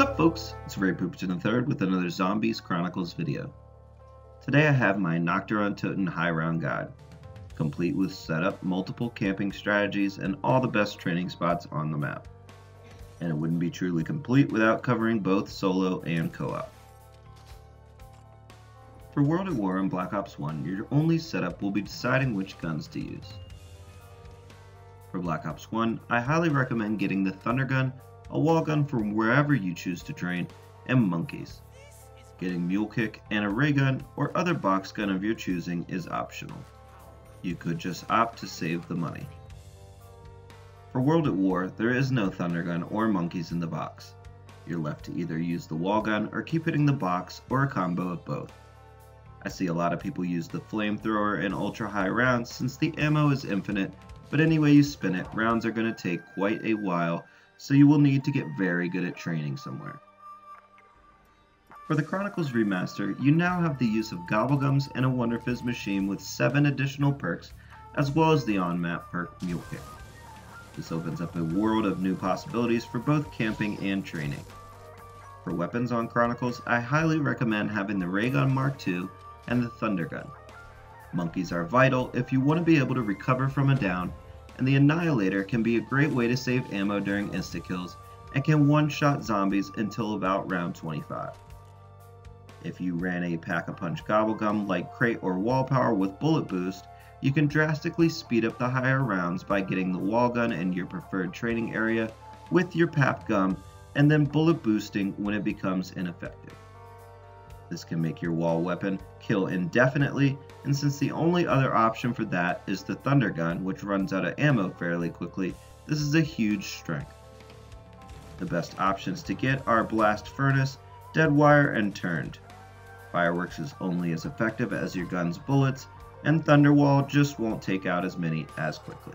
Sup folks, it's Ray Pooperton III with another Zombies Chronicles video. Today I have my Nacht Der Untoten High Round Guide, complete with setup, multiple camping strategies, and all the best training spots on the map. And it wouldn't be truly complete without covering both solo and co-op. For World at War and Black Ops 1, your only setup will be deciding which guns to use. For Black Ops 1, I highly recommend getting the Thunder Gun a wall gun from wherever you choose to train, and monkeys. Getting mule kick and a ray gun or other box gun of your choosing is optional. You could just opt to save the money. For World at War, there is no thunder gun or monkeys in the box. You're left to either use the wall gun or keep hitting the box or a combo of both. I see a lot of people use the flamethrower and ultra high rounds since the ammo is infinite, but any way you spin it, rounds are going to take quite a while so you will need to get very good at training somewhere. For the Chronicles Remaster, you now have the use of Gobblegums and a Wonder Fizz machine with 7 additional perks, as well as the on-map perk Mule Kick. This opens up a world of new possibilities for both camping and training. For weapons on Chronicles, I highly recommend having the Raygun Mark II and the Thunder Gun. Monkeys are vital if you want to be able to recover from a down and the Annihilator can be a great way to save ammo during insta-kills and can one-shot zombies until about round 25. If you ran a Pack-a-Punch Gobblegum like Crate or Wall Power with Bullet Boost, you can drastically speed up the higher rounds by getting the wall gun in your preferred training area with your Pap Gum and then bullet boosting when it becomes ineffective. This can make your wall weapon kill indefinitely, and since the only other option for that is the Thunder Gun, which runs out of ammo fairly quickly, this is a huge strength. The best options to get are Blast Furnace, Dead Wire, and Turned. Fireworks is only as effective as your gun's bullets, and Thunderwall just won't take out as many as quickly.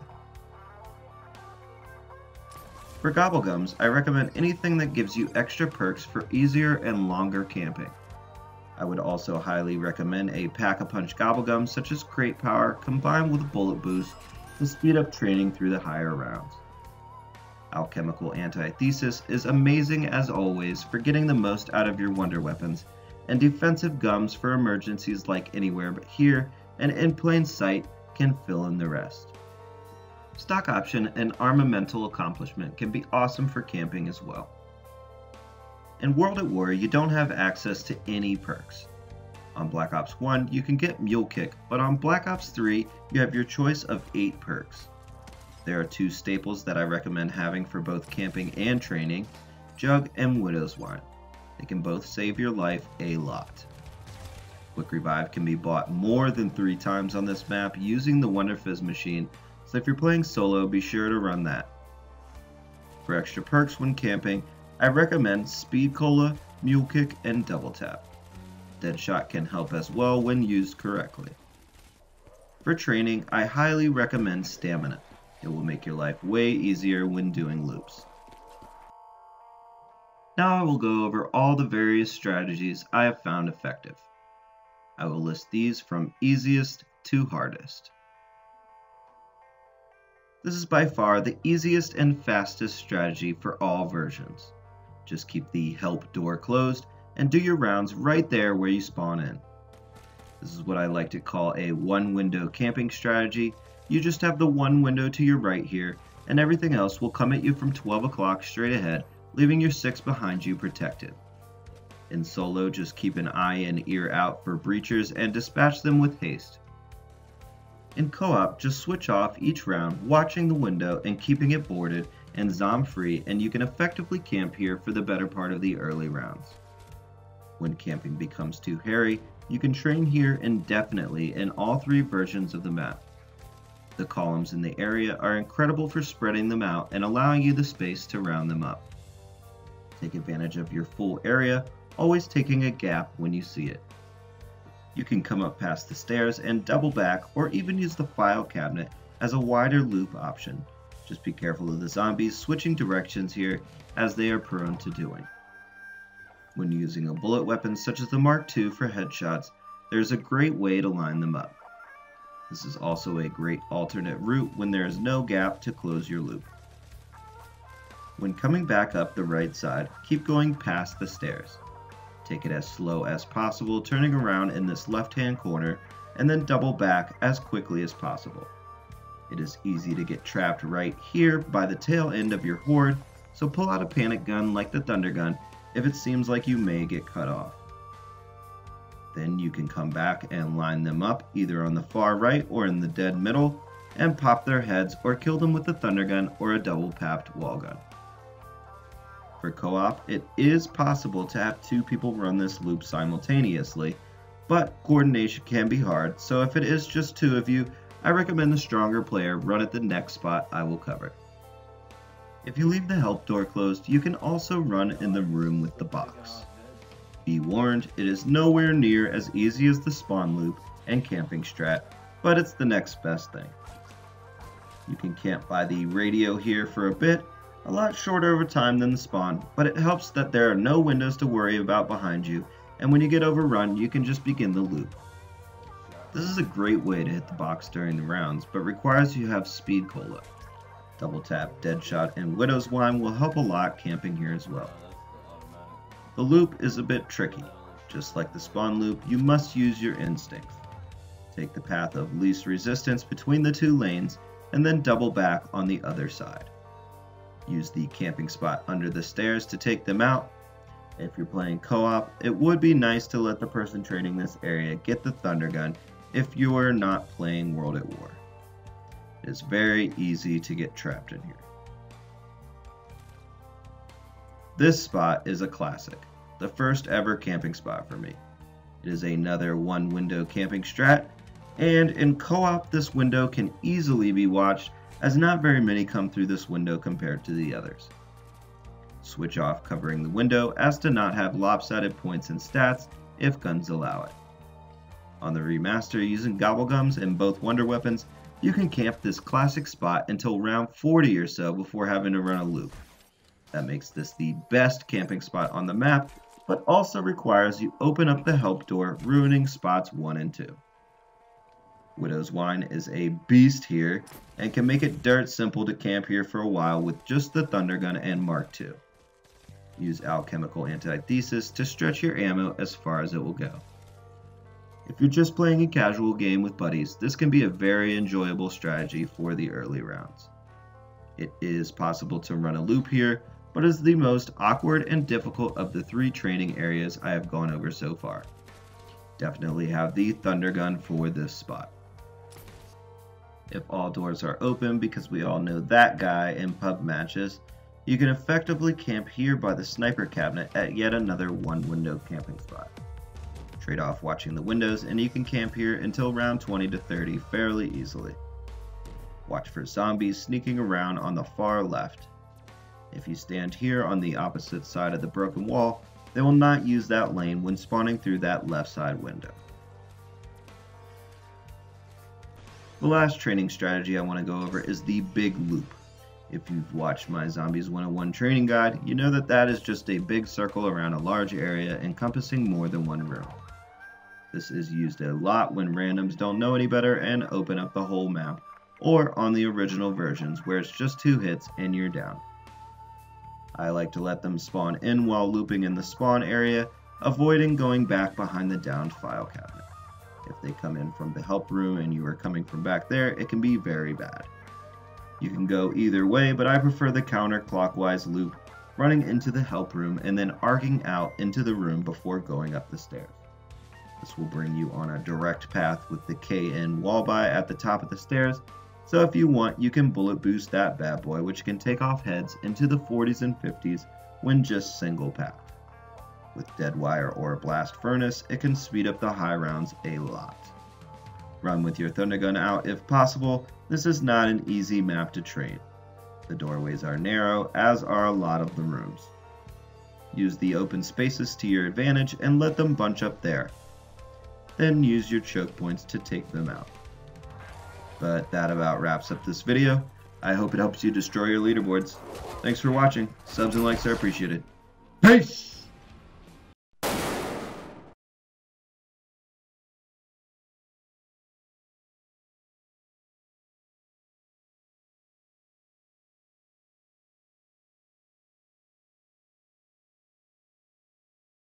For Gobblegums, I recommend anything that gives you extra perks for easier and longer camping. I would also highly recommend a Pack-a-Punch Gobblegum such as Crate Power combined with a Bullet Boost to speed up training through the higher rounds. Alchemical Antithesis is amazing as always for getting the most out of your wonder weapons, and Defensive Gums for emergencies like Anywhere But Here and In Plain Sight can fill in the rest. Stock Option and Armamental Accomplishment can be awesome for camping as well. In World at War, you don't have access to any perks. On Black Ops 1, you can get Mule Kick, but on Black Ops 3, you have your choice of 8 perks. There are two staples that I recommend having for both camping and training, Jug and Widow's Wine. They can both save your life a lot. Quick Revive can be bought more than 3 times on this map using the Wonder Fizz machine, so if you're playing solo, be sure to run that. For extra perks when camping, I recommend Speed Cola, Mule Kick, and Double Tap. Deadshot can help as well when used correctly. For training, I highly recommend Stamina. It will make your life way easier when doing loops. Now I will go over all the various strategies I have found effective. I will list these from easiest to hardest. This is by far the easiest and fastest strategy for all versions. Just keep the help door closed and do your rounds right there where you spawn in. This is what I like to call a one window camping strategy. You just have the one window to your right here and everything else will come at you from 12 o'clock straight ahead, leaving your six behind you protected. In solo, just keep an eye and ear out for breachers and dispatch them with haste. In co-op, just switch off each round, watching the window and keeping it boarded and Zom free, and you can effectively camp here for the better part of the early rounds. When camping becomes too hairy, you can train here indefinitely in all three versions of the map. The columns in the area are incredible for spreading them out and allowing you the space to round them up. Take advantage of your full area, always taking a gap when you see it. You can come up past the stairs and double back or even use the file cabinet as a wider loop option just be careful of the zombies switching directions here as they are prone to doing. When using a bullet weapon such as the Mark II for headshots, there is a great way to line them up. This is also a great alternate route when there is no gap to close your loop. When coming back up the right side, keep going past the stairs. Take it as slow as possible, turning around in this left hand corner, and then double back as quickly as possible. It is easy to get trapped right here by the tail end of your horde, so pull out a panic gun like the Thunder Gun if it seems like you may get cut off. Then you can come back and line them up either on the far right or in the dead middle and pop their heads or kill them with a thunder gun or a double papped wall gun. For co-op, it is possible to have two people run this loop simultaneously, but coordination can be hard, so if it is just two of you, I recommend the stronger player run at the next spot I will cover. If you leave the help door closed, you can also run in the room with the box. Be warned, it is nowhere near as easy as the spawn loop and camping strat, but it's the next best thing. You can camp by the radio here for a bit, a lot shorter over time than the spawn, but it helps that there are no windows to worry about behind you, and when you get overrun, you can just begin the loop. This is a great way to hit the box during the rounds, but requires you have speed cola. Double tap, Deadshot, and Widow's Wine will help a lot camping here as well. The loop is a bit tricky. Just like the spawn loop, you must use your instincts. Take the path of least resistance between the two lanes, and then double back on the other side. Use the camping spot under the stairs to take them out. If you're playing co-op, it would be nice to let the person training this area get the Thunder Gun if you are not playing World at War. It is very easy to get trapped in here. This spot is a classic, the first ever camping spot for me. It is another one window camping strat, and in co-op this window can easily be watched as not very many come through this window compared to the others. Switch off covering the window as to not have lopsided points and stats if guns allow it. On the remaster using gobblegums and both wonder weapons, you can camp this classic spot until round 40 or so before having to run a loop. That makes this the best camping spot on the map, but also requires you open up the help door, ruining spots 1 and 2. Widow's Wine is a beast here, and can make it dirt simple to camp here for a while with just the Thunder Gun and Mark II. Use Alchemical Antithesis to stretch your ammo as far as it will go. If you're just playing a casual game with buddies, this can be a very enjoyable strategy for the early rounds. It is possible to run a loop here, but is the most awkward and difficult of the three training areas I have gone over so far. Definitely have the Thunder Gun for this spot. If all doors are open, because we all know that guy in pub matches, you can effectively camp here by the sniper cabinet at yet another one window camping spot. Trade off watching the windows and you can camp here until round 20 to 30 fairly easily. Watch for zombies sneaking around on the far left. If you stand here on the opposite side of the broken wall, they will not use that lane when spawning through that left side window. The last training strategy I want to go over is the big loop. If you've watched my Zombies 101 training guide, you know that that is just a big circle around a large area encompassing more than one room. This is used a lot when randoms don't know any better and open up the whole map, or on the original versions where it's just two hits and you're down. I like to let them spawn in while looping in the spawn area, avoiding going back behind the downed file cabinet. If they come in from the help room and you are coming from back there, it can be very bad. You can go either way, but I prefer the counterclockwise loop, running into the help room and then arcing out into the room before going up the stairs. This will bring you on a direct path with the KN wall buy at the top of the stairs, so if you want, you can bullet boost that bad boy, which can take off heads into the 40s and 50s when just single path. With Deadwire or Blast Furnace, it can speed up the high rounds a lot. Run with your Thunder Gun out if possible, this is not an easy map to train. The doorways are narrow, as are a lot of the rooms. Use the open spaces to your advantage and let them bunch up there, then use your choke points to take them out. But that about wraps up this video. I hope it helps you destroy your leaderboards. Thanks for watching. Subs and likes are appreciated. Peace!